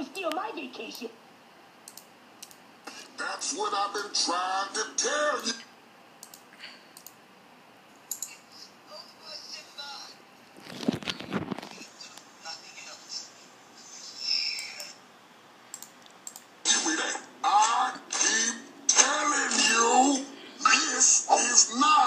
to steal my vacation. That's what I've been trying to tell you. I not.